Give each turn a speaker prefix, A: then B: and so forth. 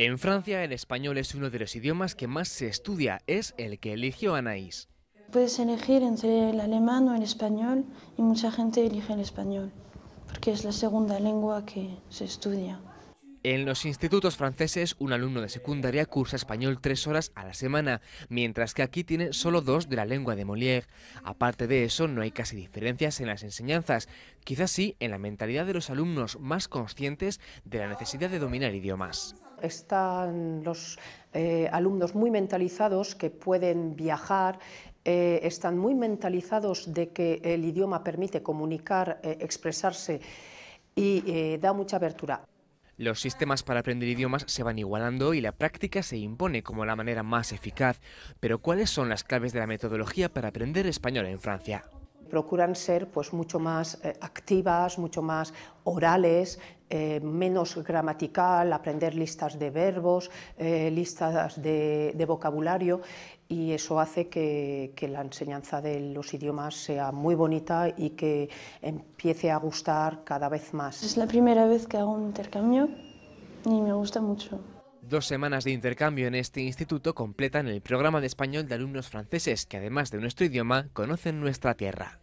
A: En Francia el español es uno de los idiomas que más se estudia, es el que eligió Anaís.
B: Puedes elegir entre el alemán o el español y mucha gente elige el español, porque es la segunda lengua que se estudia.
A: En los institutos franceses, un alumno de secundaria cursa español tres horas a la semana, mientras que aquí tiene solo dos de la lengua de Molière. Aparte de eso, no hay casi diferencias en las enseñanzas, quizás sí en la mentalidad de los alumnos más conscientes de la necesidad de dominar idiomas.
C: Están los eh, alumnos muy mentalizados que pueden viajar, eh, están muy mentalizados de que el idioma permite comunicar, eh, expresarse y da mucha abertura.
A: Los sistemas para aprender idiomas se van igualando y la práctica se impone como la manera más eficaz. Pero ¿cuáles son las claves de la metodología para aprender español en Francia?
C: Procuran ser pues, mucho más eh, activas, mucho más orales, eh, menos gramatical, aprender listas de verbos, eh, listas de, vocabulario y eso hace que, que, la enseñanza de los idiomas sea muy bonita y que empiece a gustar cada vez más.
B: Es la primera vez que hago un intercambio y me gusta mucho.
A: Dos semanas de intercambio en este instituto completan el programa de español de alumnos franceses que además de nuestro idioma conocen nuestra tierra.